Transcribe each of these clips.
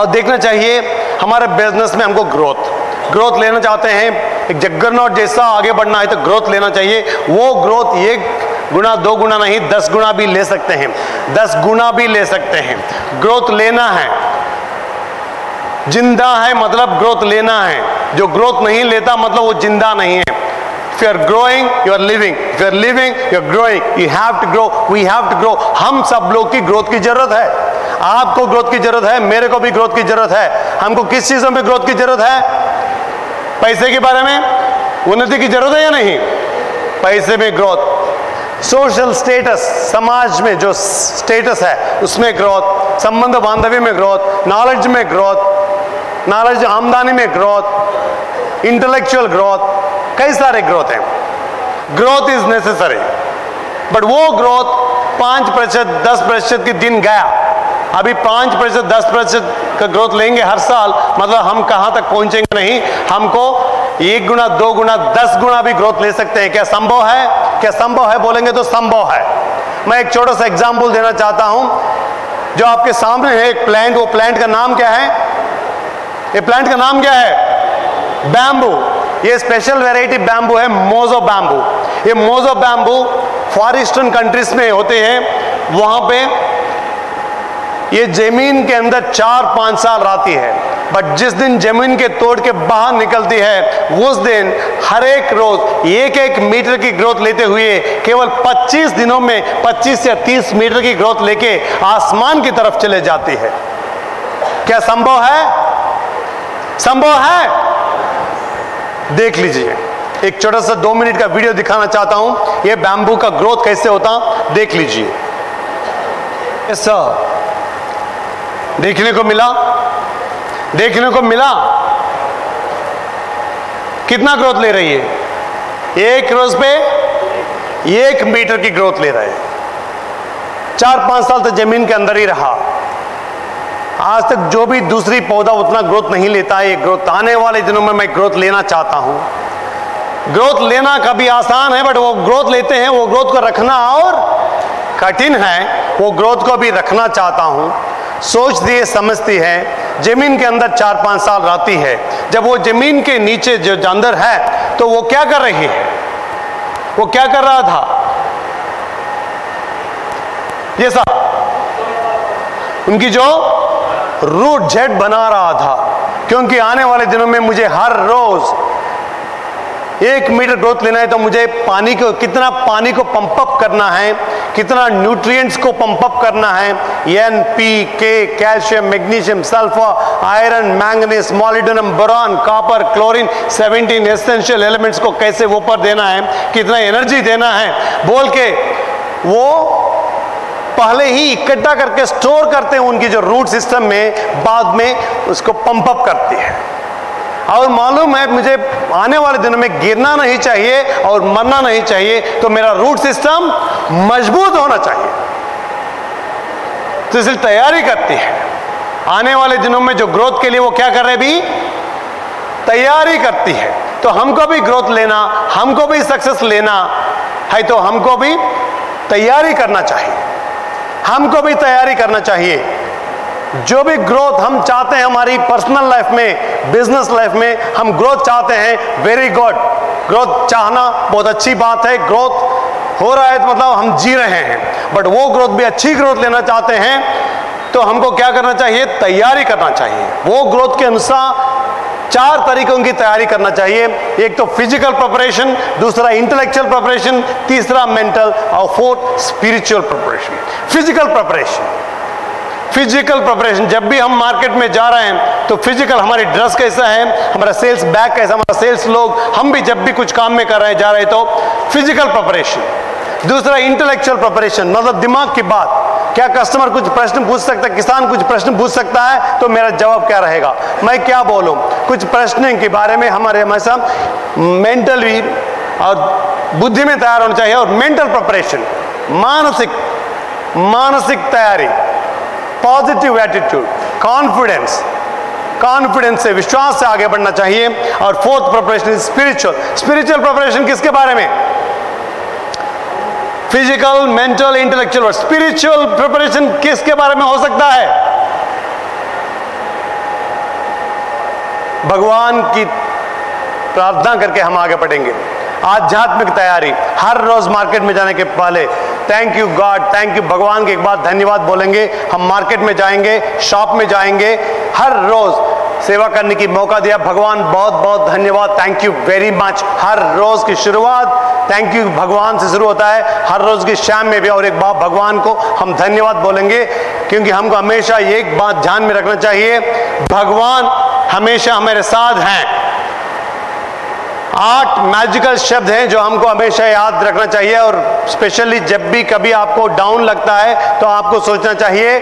और देखना चाहिए, हमारे बिज़नेस में हमको ग्रोथ ग्रोथ लेना चाहते हैं, एक जग्गरनॉट जैसा आगे बढ़ना है तो ग्रोथ लेना चाहिए, वो ग्रोथ एक गुना दो गुना नहीं, दस गुना भी ले सकते हैं, दस गुना भी ले सकते हैं। ग्रोथ लेना है। ज़िंदा है मतलब ग्रोथ लेना है। जो ग्रोथ नहीं लेता मतलब वो ज़िंदा नहीं है। If you are growing, you are living. If you are living, you are growing. You have to grow. We have to grow. हम सब लोग की ग्रोथ की ज़रूरत है। आपको ग्रोथ की ज़रूरत है, मेरे को भी ग्रोथ की ज़रूरत है। हमको किस चीज़ों में ग्रोथ की ज़रूरत है? पैसे के बारे में? उन्नति की ज़रूरत है या नहीं? पैसे में ग्रोथ सोशल स्टेटस समाज में जो स्टेटस है, उसमें ग्रोथ संबंध बांधवी में ग्रोथ नॉलेज में ग्रोथ नॉलेज आमदनी में ग्रोथ इंटेलेक्चुअल ग्रोथ कई सारे ग्रोथ हैं। ग्रोथ इज़ नेसेसरी बट वो ग्रोथ पाँच प्रतिशत, दस प्रतिशत के दिन गया। अभी पाँच प्रतिशत, दस प्रतिशत का ग्रोथ लेंगे हर साल मतलब हम कहाँ तक पहुँचेंगे नहीं, हमको एक गुना दो गुना दस गुना भी ग्रोथ ले सकते हैं। क्या संभव है? क्या संभव है बोलेंगे तो संभव है। मैं एक छोटा सा एग्ज़ाम्पल देना चाहता हूँ, जो आपके सामने है, एक प्लांट वो प्लांट का नाम क्या है? ये प्लांट का नाम क्या है? बैम्बू ये स्पेशल वेराइटी बैम्बू है मोजो बैम्बू ये moso bamboo far eastern countries में होते हैं, वहाँ पे ये ज़मीन के अंदर चार पाँच साल रहती है। बट जिस दिन ज़मीन के तोड़ के बाहर निकलती है, उस दिन हर एक रोज, एक एक मीटर की ग्रोथ लेते हुए, केवल 25 दिनों में 25 या 30 मीटर की ग्रोथ लेके आसमान की तरफ़ चले जाती है। क्या संभव है? संभव है? देख लीजिए। एक छोटा सा दो मिनट का वीडियो दिखाना चाहता हूँ। यह बैम्बू का ग्रोथ कैसे होता? देख लीजिए। ऐसा देखने को मिला? देखने को मिला? कितना ग्रोथ ले रही है? एक रोज पे एक मीटर की ग्रोथ ले रहा है। चार पाँच साल तक ज़मीन के अंदर ही रहा। आज तक जो भी दूसरी पौधा उतना ग्रोथ नहीं लेता है। ग्रोथ आने वाले दिनों में मैं ग्रोथ लेना चाहता हूँ। ग्रोथ लेना कभी आसान है बट वो ग्रोथ लेते हैं। वो ग्रोथ को रखना और कठिन है। वो ग्रोथ को भी रखना चाहता हूँ। सोचती है समझती है। ज़मीन के अंदर चार पाँच साल रहती है। जब वो ज़मीन के नीचे जो अंदर है तो वो क्या कर रही है? वो क्या कर रहा था? ये सब। उनकी जो रूट जेट बना रहा था। क्योंकि आने वाले दिनों में मुझे हर रोज एक मीटर ग्रोथ लेना है तो मुझे पानी को, कितना पानी को पंप अप करना है, कितना न्यूट्रिएंट्स को पंप अप करना है N P K calcium magnesium sulphur iron manganese molybdenum boron copper chlorine 17 essential elements को कैसे ऊपर देना है, कितना एनर्जी देना है, बोल के वो पहले ही इकट्ठा करके स्टोर करते हैं उनकी जो रूट सिस्टम में, बाद में उसको पंप अप करती है। और मालूम है, मुझे आने वाले दिनों में गिरना नहीं चाहिए और मरना नहीं चाहिए तो मेरा रूट सिस्टम मज़बूत होना चाहिए। तो इसलिए तैयारी करती है। आने वाले दिनों में जो ग्रोथ के लिए वो क्या कर रहे भी तैयारी करती है। तो हमको भी ग्रोथ लेना, हमको भी सक्सेस लेना है तो हमको भी तैयारी करना चाहिए। हमको भी तैयारी करना चाहिए। जो भी ग्रोथ हम चाहते हैं हमारी पर्सनल लाइफ में बिज़नेस लाइफ में, हम ग्रोथ चाहते हैं वेरी गुड ग्रोथ चाहना बहुत अच्छी बात है ग्रोथ हो रहा है तो मतलब हम जी रहे हैं। बट वो ग्रोथ भी अच्छी ग्रोथ लेना चाहते हैं तो हमको क्या करना चाहिए? तैयारी करना चाहिए। वो ग्रोथ के अनुसार चार तरीकों की तैयारी करना चाहिए। एक तो फ़िज़िकल प्रिपरेशन दूसरा इंटेलेक्चुअल प्रिपरेशन तीसरा मेंटल और fourth spiritual preparation physical preparation physical preparation जब भी हम मार्केट में जा रहे हैं तो फ़िज़िकल हमारी ड्रेस कैसा है, हमारा सेल्स बैग कैसा हमारा सेल्स लोग, हम भी जब भी कुछ काम में कर रहे हैं, जा रहे हैं तो फ़िज़िकल प्रिपरेशन दूसरा इंटेलेक्चुअल प्रिपरेशन मतलब दिमाग की बात. क्या कस्टमर कुछ प्रश्न पूछ सकता है, किसान कुछ प्रश्न पूछ सकता है तो मेरा जवाब क्या रहेगा? मैं क्या बोलूँ? कुछ प्रश्न के बारे में हमारे हमेशा मेंटली और बुद्धि में तैयार होना चाहिए और मेंटल प्रिपरेशन मानसिक मानसिक तैयारी. पॉजिटिव एटीट्यूड कॉन्फिडेंस कॉन्फिडेंस से विश्वास से आगे बढ़ना चाहिए। और fourth preparation spiritual spiritual preparation किसके बारे में? फ़िज़िकल मेंटल इंटेलेक्चुअल और स्पिरिचुअल प्रिपरेशन किसके बारे में हो सकता है? भगवान की प्रार्थना करके हम आगे बढ़ेंगे। आध्यात्मिक तैयारी। हर रोज मार्केट में जाने के पहले thank you God thank you भगवान के एक बार धन्यवाद बोलेंगे। हम मार्केट में जाएँगे शॉप में जाएँगे। हर रोज सेवा करने की मौका दिया। भगवान, बहुत बहुत धन्यवाद। थैंक यू वेरी मच हर रोज की शुरुआत थैंक यू भगवान से शुरू होता है। हर रोज की शाम में भी और एक बार भगवान को हम धन्यवाद बोलेंगे। क्योंकि हमको हमेशा एक बात ध्यान में रखना चाहिए। भगवान हमेशा हमारे साथ हैं। आठ मैजिकल शब्द हैं जो हमको हमेशा याद रखना चाहिए और स्पेशली जब भी कभी आपको डाउन लगता है तो आपको सोचना चाहिए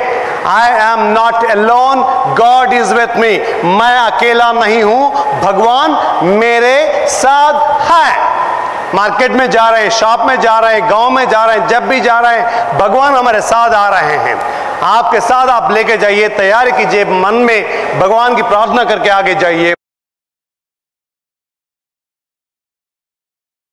I am not alone God is with me मैं अकेला नहीं हूँ, भगवान मेरे साथ है। मार्केट में जा रहे हैं शॉप में जा रहे हैं, गाँव में जा रहे हैं, जब भी जा रहे हैं, भगवान हमारे साथ आ रहे हैं। आपके साथ आप लेके जाइए, तैयारी कीजिए, मन में भगवान की प्रार्थना करके आगे जाइए।